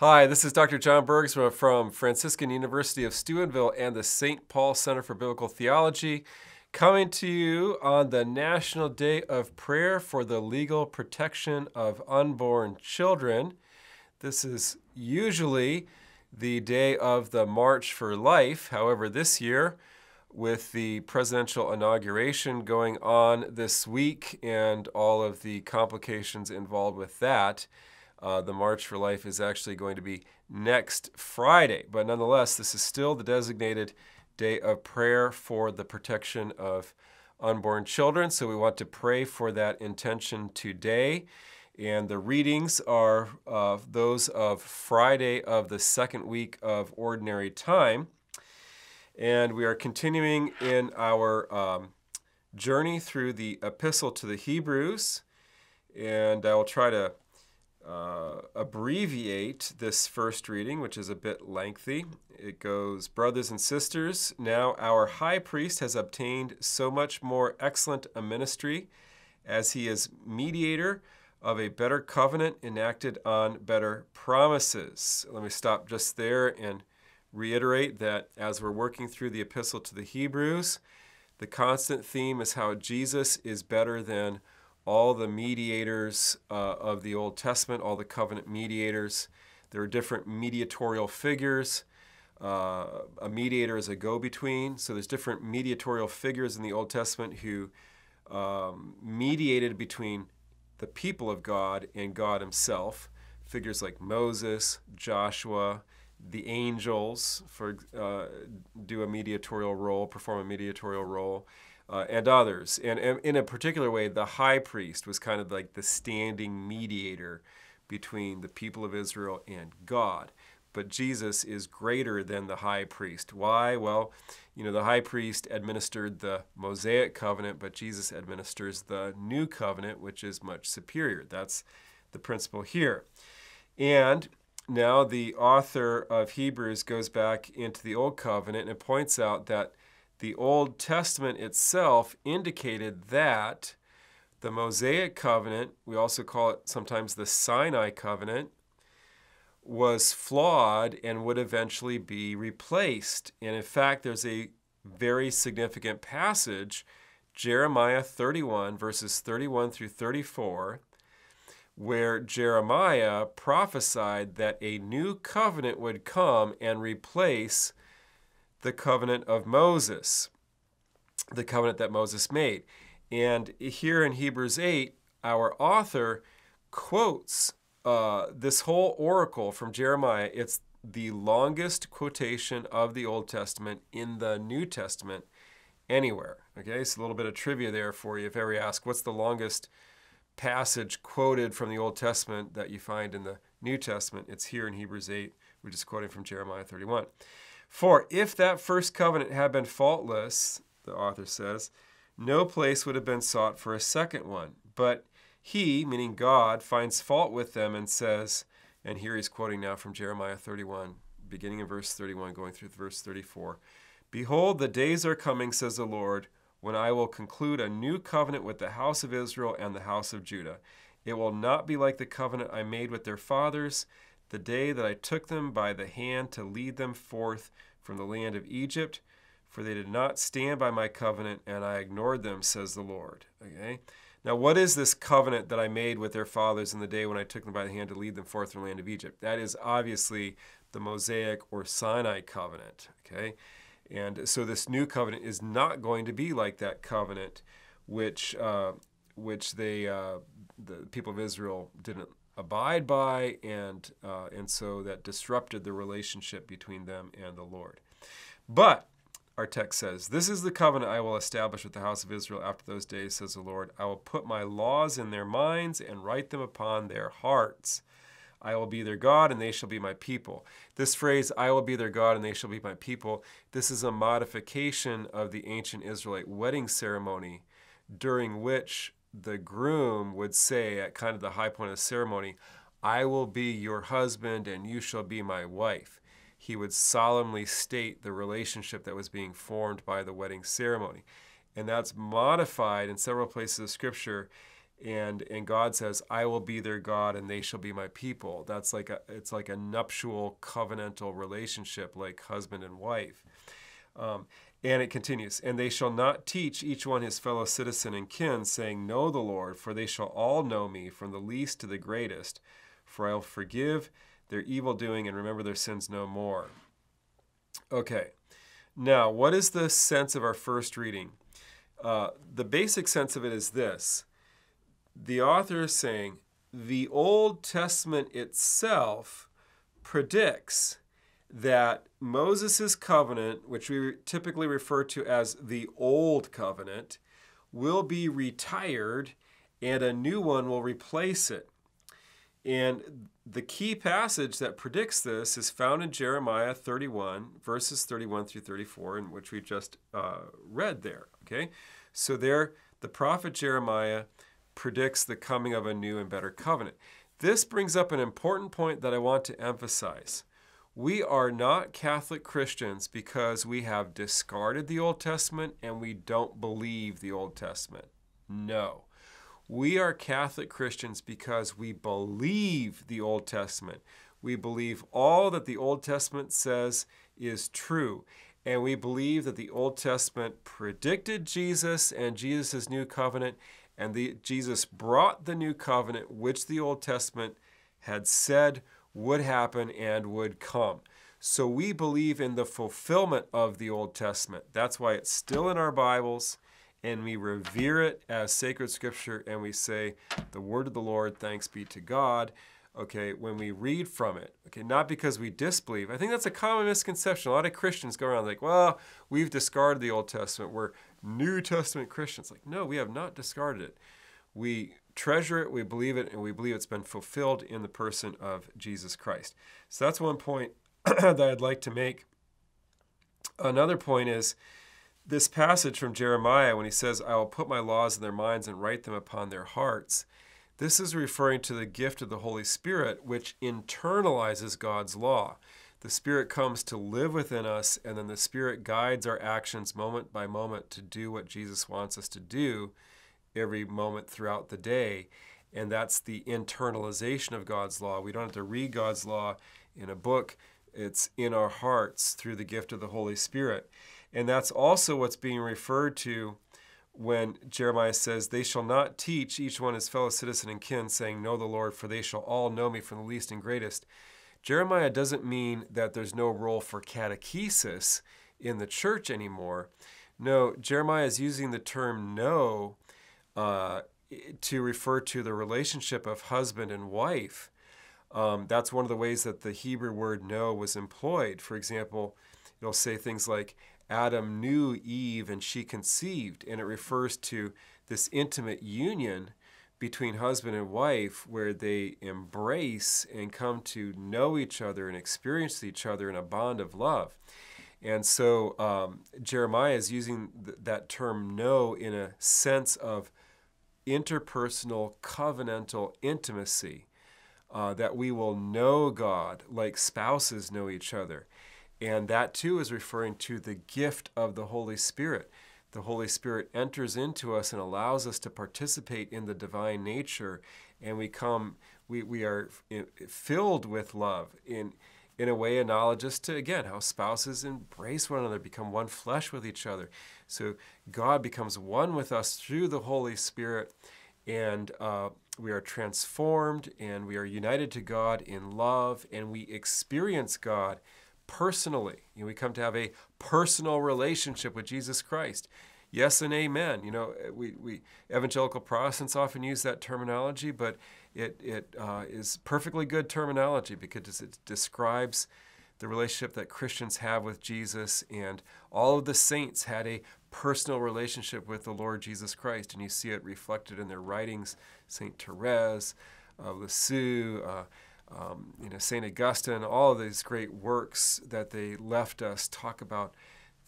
Hi, this is Dr. John Bergsma from Franciscan University of Steubenville and the St. Paul Center for Biblical Theology, coming to you on the National Day of Prayer for the Legal Protection of Unborn Children. This is usually the day of the March for Life. However, this year, with the presidential inauguration going on this week and all of the complications involved with that, uh, the March for Life is actually going to be next Friday. But nonetheless, this is still the designated day of prayer for the protection of unborn children. So we want to pray for that intention today. And the readings are uh, those of Friday of the second week of Ordinary Time. And we are continuing in our um, journey through the Epistle to the Hebrews. And I will try to uh, abbreviate this first reading, which is a bit lengthy. It goes, Brothers and sisters, now our high priest has obtained so much more excellent a ministry as he is mediator of a better covenant enacted on better promises. Let me stop just there and reiterate that as we're working through the epistle to the Hebrews, the constant theme is how Jesus is better than all the mediators uh, of the Old Testament, all the covenant mediators. There are different mediatorial figures. Uh, a mediator is a go between. So there's different mediatorial figures in the Old Testament who um, mediated between the people of God and God Himself. Figures like Moses, Joshua, the angels for uh, do a mediatorial role, perform a mediatorial role uh, and others. And, and, in a particular way, the high priest was kind of like the standing mediator between the people of Israel and God. But Jesus is greater than the high priest. Why? Well, you know, the high priest administered the Mosaic covenant, but Jesus administers the new covenant, which is much superior. That's the principle here. And now the author of Hebrews goes back into the Old Covenant and points out that the Old Testament itself indicated that the Mosaic covenant, we also call it sometimes the Sinai covenant, was flawed and would eventually be replaced. And in fact, there's a very significant passage, Jeremiah 31, verses 31 through 34, where Jeremiah prophesied that a new covenant would come and replace the covenant of Moses, the covenant that Moses made. And here in Hebrews 8, our author quotes uh, this whole oracle from Jeremiah. It's the longest quotation of the Old Testament in the New Testament anywhere. Okay, so a little bit of trivia there for you. If ever you ask, what's the longest passage quoted from the Old Testament that you find in the New Testament? It's here in Hebrews 8. We're just quoting from Jeremiah 31. For if that first covenant had been faultless, the author says, no place would have been sought for a second one. But he, meaning God, finds fault with them and says, and here he's quoting now from Jeremiah 31, beginning in verse 31, going through verse 34 Behold, the days are coming, says the Lord, when I will conclude a new covenant with the house of Israel and the house of Judah. It will not be like the covenant I made with their fathers the day that I took them by the hand to lead them forth from the land of Egypt, for they did not stand by my covenant, and I ignored them, says the Lord. Okay? Now, what is this covenant that I made with their fathers in the day when I took them by the hand to lead them forth from the land of Egypt? That is obviously the Mosaic or Sinai covenant. Okay? And so this new covenant is not going to be like that covenant which, uh, which they, uh, the people of Israel didn't abide by, and, uh, and so that disrupted the relationship between them and the Lord. But our text says, This is the covenant I will establish with the house of Israel after those days, says the Lord. I will put my laws in their minds and write them upon their hearts. I will be their God and they shall be my people. This phrase, I will be their God and they shall be my people, this is a modification of the ancient Israelite wedding ceremony during which the groom would say at kind of the high point of the ceremony, I will be your husband and you shall be my wife. He would solemnly state the relationship that was being formed by the wedding ceremony. And that's modified in several places of Scripture and and God says, "I will be their God, and they shall be my people." That's like a it's like a nuptial covenantal relationship, like husband and wife. Um, and it continues, and they shall not teach each one his fellow citizen and kin, saying, Know the Lord, for they shall all know me, from the least to the greatest. For I will forgive their evil doing and remember their sins no more. Okay, now what is the sense of our first reading? Uh, the basic sense of it is this the author is saying the Old Testament itself predicts that Moses' covenant, which we typically refer to as the Old Covenant, will be retired and a new one will replace it. And the key passage that predicts this is found in Jeremiah 31, verses 31 through 34, in which we just uh, read there. Okay? So, there, the prophet Jeremiah predicts the coming of a new and better covenant. This brings up an important point that I want to emphasize. We are not Catholic Christians because we have discarded the Old Testament and we don't believe the Old Testament. No. We are Catholic Christians because we believe the Old Testament. We believe all that the Old Testament says is true. And we believe that the Old Testament predicted Jesus and Jesus' new covenant, and the, Jesus brought the new covenant, which the Old Testament had said would happen and would come. So we believe in the fulfillment of the Old Testament. That's why it's still in our Bibles and we revere it as sacred scripture and we say, The word of the Lord, thanks be to God. Okay, when we read from it, okay, not because we disbelieve. I think that's a common misconception. A lot of Christians go around like, well, we've discarded the Old Testament. We're New Testament Christians. Like, no, we have not discarded it. We treasure it, we believe it, and we believe it's been fulfilled in the person of Jesus Christ. So that's one point that I'd like to make. Another point is this passage from Jeremiah when he says, I will put my laws in their minds and write them upon their hearts. This is referring to the gift of the Holy Spirit, which internalizes God's law. The Spirit comes to live within us, and then the Spirit guides our actions moment by moment to do what Jesus wants us to do every moment throughout the day. And that's the internalization of God's law. We don't have to read God's law in a book, it's in our hearts through the gift of the Holy Spirit. And that's also what's being referred to when Jeremiah says, They shall not teach each one his fellow citizen and kin, saying, Know the Lord, for they shall all know me from the least and greatest. Jeremiah doesn't mean that there's no role for catechesis in the church anymore. No, Jeremiah is using the term know uh, to refer to the relationship of husband and wife. Um, that's one of the ways that the Hebrew word know was employed. For example, it'll say things like, Adam knew Eve and she conceived, and it refers to this intimate union between husband and wife where they embrace and come to know each other and experience each other in a bond of love. And so um, Jeremiah is using th- that term know in a sense of interpersonal covenantal intimacy, uh, that we will know God like spouses know each other. And that too is referring to the gift of the Holy Spirit. The Holy Spirit enters into us and allows us to participate in the divine nature, and we come, we, we are filled with love in, in a way analogous to, again, how spouses embrace one another, become one flesh with each other. So God becomes one with us through the Holy Spirit, and uh, we are transformed and we are united to God in love, and we experience God personally. You know, we come to have a personal relationship with Jesus Christ. Yes and amen. You know, we, we evangelical Protestants often use that terminology, but it, it uh, is perfectly good terminology because it describes the relationship that Christians have with Jesus, and all of the saints had a personal relationship with the Lord Jesus Christ, and you see it reflected in their writings. Saint Therese, uh, Lisieux, uh, um, you know, Saint Augustine, all of these great works that they left us talk about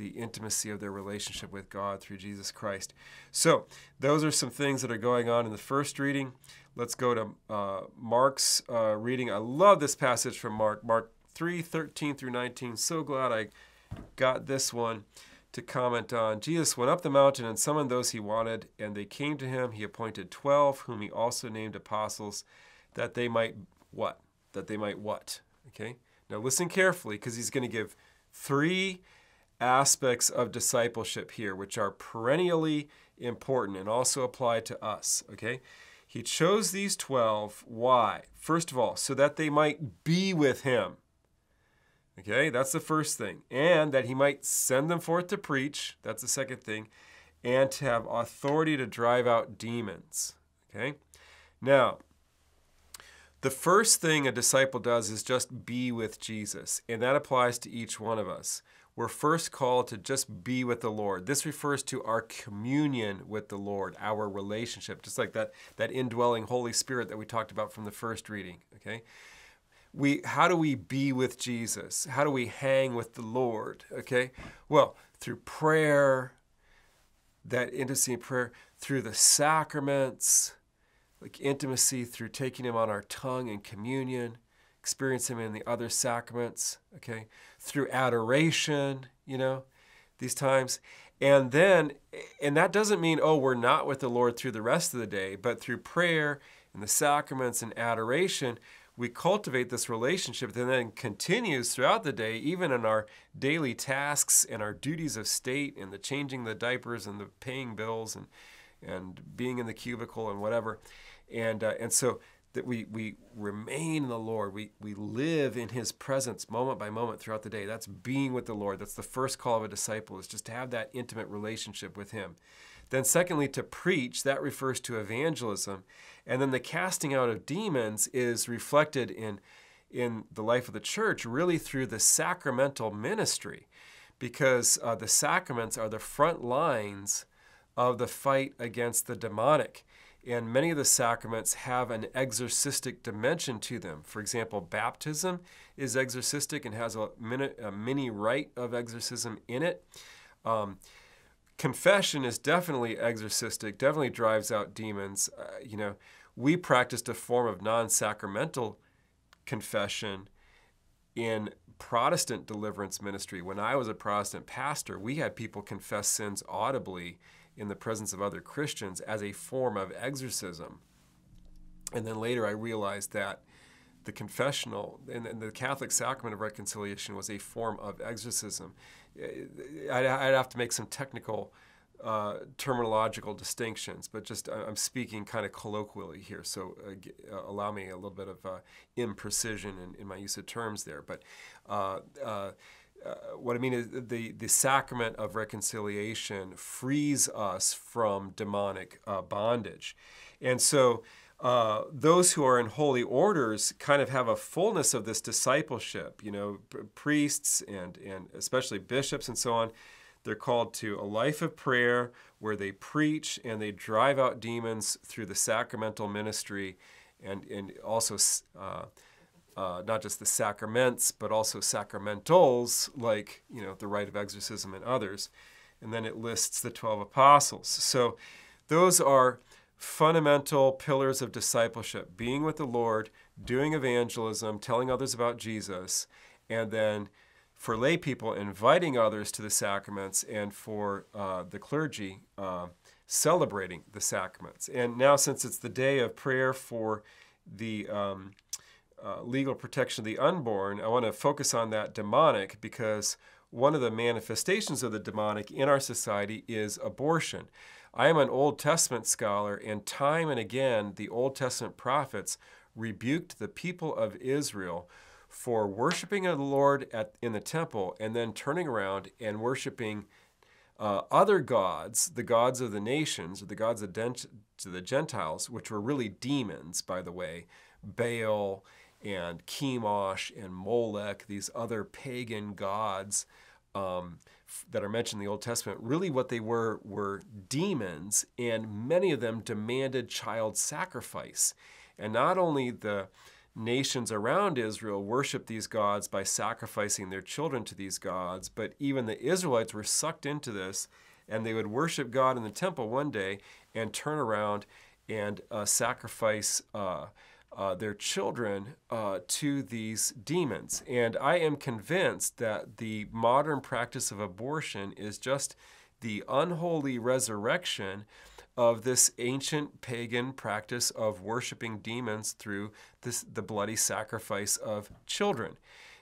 the intimacy of their relationship with God through Jesus Christ. So, those are some things that are going on in the first reading. Let's go to uh, Mark's uh, reading. I love this passage from Mark, Mark 3 13 through 19. So glad I got this one to comment on Jesus went up the mountain and summoned those he wanted, and they came to him. He appointed 12, whom he also named apostles, that they might what? That they might what? Okay? Now listen carefully because he's going to give three aspects of discipleship here, which are perennially important and also apply to us. Okay? He chose these 12. Why? First of all, so that they might be with him. Okay, that's the first thing. And that he might send them forth to preach. That's the second thing. And to have authority to drive out demons. Okay? Now, the first thing a disciple does is just be with Jesus. And that applies to each one of us we're first called to just be with the Lord. This refers to our communion with the Lord, our relationship, just like that, that indwelling Holy Spirit that we talked about from the first reading. Okay? We, how do we be with Jesus? How do we hang with the Lord? Okay? Well, through prayer, that intimacy prayer, through the sacraments, like intimacy through taking Him on our tongue in communion, experience Him in the other sacraments, okay, through adoration, you know, these times. And then, and that doesn't mean, oh, we're not with the Lord through the rest of the day, but through prayer and the sacraments and adoration, we cultivate this relationship that then continues throughout the day, even in our daily tasks and our duties of state and the changing the diapers and the paying bills and, and being in the cubicle and whatever. And, uh, and so that we, we remain in the Lord. We, we live in His presence moment by moment throughout the day. That's being with the Lord. That's the first call of a disciple, is just to have that intimate relationship with Him. Then, secondly, to preach, that refers to evangelism. And then the casting out of demons is reflected in, in the life of the church really through the sacramental ministry, because uh, the sacraments are the front lines of the fight against the demonic. And many of the sacraments have an exorcistic dimension to them. For example, baptism is exorcistic and has a mini, a mini rite of exorcism in it. Um, confession is definitely exorcistic, definitely drives out demons. Uh, you know, we practiced a form of non sacramental confession in Protestant deliverance ministry. When I was a Protestant pastor, we had people confess sins audibly in the presence of other Christians as a form of exorcism. And then later I realized that the confessional and, the Catholic sacrament of reconciliation was a form of exorcism. I'd, I'd have to make some technical uh, terminological distinctions, but just I'm speaking kind of colloquially here, so uh, uh, allow me a little bit of uh, imprecision in, in, my use of terms there. But uh, uh, uh, what I mean is the, the sacrament of reconciliation frees us from demonic uh, bondage. And so uh, those who are in holy orders kind of have a fullness of this discipleship. You know, priests and, and especially bishops and so on, they're called to a life of prayer where they preach and they drive out demons through the sacramental ministry and, and also uh, not just the sacraments, but also sacramentals, like you know the rite of exorcism and others. And then it lists the 12 apostles. So those are fundamental pillars of discipleship being with the Lord, doing evangelism, telling others about Jesus, and then for lay people, inviting others to the sacraments, and for uh, the clergy, uh, celebrating the sacraments. And now, since it's the day of prayer for the um, uh, legal protection of the unborn, I want to focus on that demonic because one of the manifestations of the demonic in our society is abortion. I am an Old Testament scholar, and time and again, the Old Testament prophets rebuked the people of Israel for worshiping the Lord at, in the temple and then turning around and worshiping uh, other gods, the gods of the nations, or the gods of the Gentiles, which were really demons, by the way, Baal and Chemosh and Molech, these other pagan gods um, that are mentioned in the Old Testament, really what they were were demons, and many of them demanded child sacrifice. And not only the nations around Israel worshiped these gods by sacrificing their children to these gods, but even the Israelites were sucked into this, and they would worship God in the temple one day and turn around and uh, sacrifice. Uh, uh, their children uh, to these demons. And I am convinced that the modern practice of abortion is just the unholy resurrection of this ancient pagan practice of worshiping demons through this, the bloody sacrifice of children.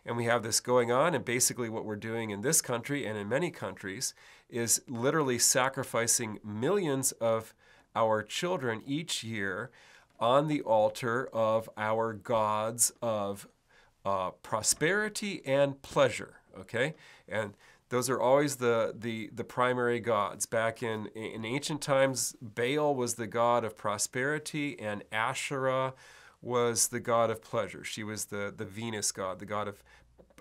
And we have this going on, and basically, what we're doing in this country and in many countries is literally sacrificing millions of our children each year on the altar of our gods of uh, prosperity and pleasure. Okay? And those are always the, the, the primary gods. Back in, in ancient times, Baal was the god of prosperity, and Asherah was the god of pleasure. She was the, the Venus god, the god of,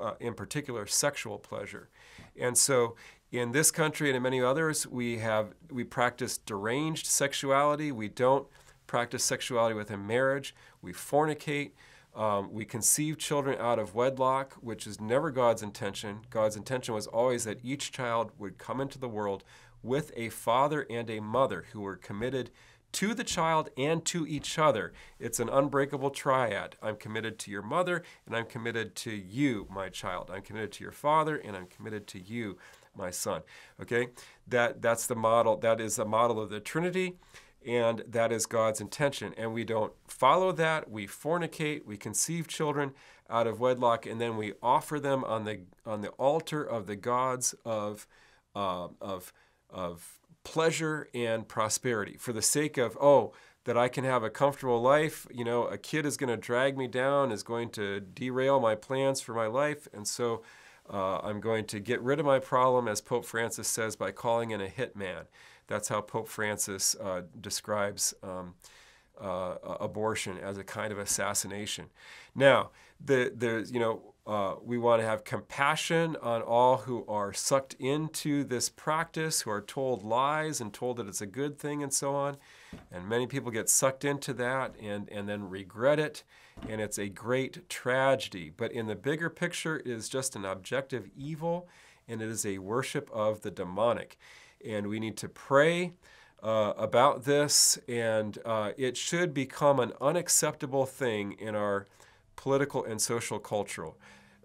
uh, in particular, sexual pleasure. And so in this country and in many others, we have we practice deranged sexuality. We don't practice sexuality within marriage. We fornicate. Um, we conceive children out of wedlock, which is never God's intention. God's intention was always that each child would come into the world with a father and a mother who were committed to the child and to each other. It's an unbreakable triad. I'm committed to your mother, and I'm committed to you, my child. I'm committed to your father, and I'm committed to you, my son. Okay? That that's the model. That is the model of the Trinity and that is God's intention. And we don't follow that. We fornicate, we conceive children out of wedlock, and then we offer them on the on the altar of the gods of uh, of of pleasure and prosperity for the sake of oh that I can have a comfortable life. You know, a kid is going to drag me down, is going to derail my plans for my life, and so. Uh, I'm going to get rid of my problem, as Pope Francis says, by calling in a hitman. That's how Pope Francis uh, describes um, uh, abortion as a kind of assassination. Now, the, the, you know, uh, we want to have compassion on all who are sucked into this practice, who are told lies and told that it's a good thing and so on. And many people get sucked into that and, and then regret it. And it's a great tragedy. But in the bigger picture, it is just an objective evil and it is a worship of the demonic and we need to pray uh, about this, and uh, it should become an unacceptable thing in our political and social culture.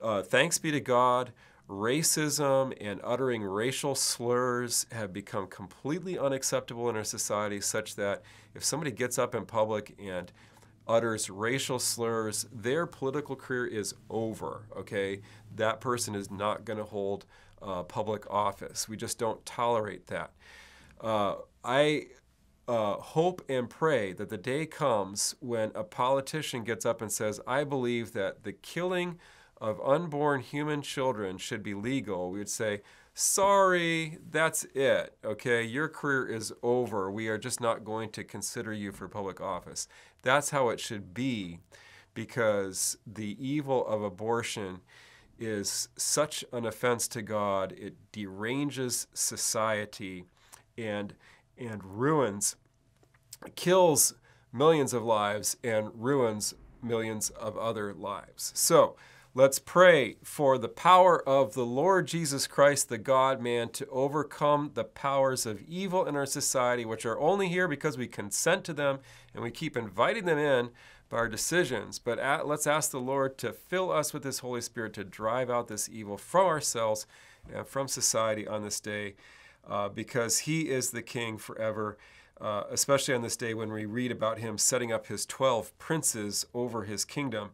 Uh, thanks be to God, racism and uttering racial slurs have become completely unacceptable in our society, such that if somebody gets up in public and utters racial slurs, their political career is over, okay? That person is not going to hold uh, public office. We just don't tolerate that. Uh, I uh, hope and pray that the day comes when a politician gets up and says, I believe that the killing of unborn human children should be legal. We would say, sorry, that's it. Okay, your career is over. We are just not going to consider you for public office. That's how it should be because the evil of abortion is such an offense to God. It deranges society and, and ruins, kills millions of lives and ruins millions of other lives. So let's pray for the power of the Lord Jesus Christ, the God man, to overcome the powers of evil in our society, which are only here because we consent to them and we keep inviting them in by our decisions, but at, let's ask the Lord to fill us with His Holy Spirit to drive out this evil from ourselves and from society on this day, uh, because He is the King forever. Uh, especially on this day when we read about him setting up his 12 princes over his kingdom,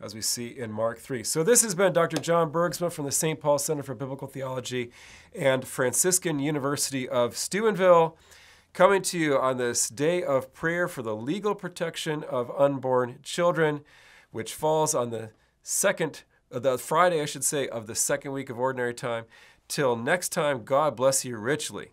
as we see in Mark 3. So, this has been Dr. John Bergsma from the St. Paul Center for Biblical Theology and Franciscan University of Steubenville coming to you on this day of prayer for the legal protection of unborn children, which falls on the second, uh, the Friday, I should say, of the second week of ordinary time. Till next time, God bless you richly.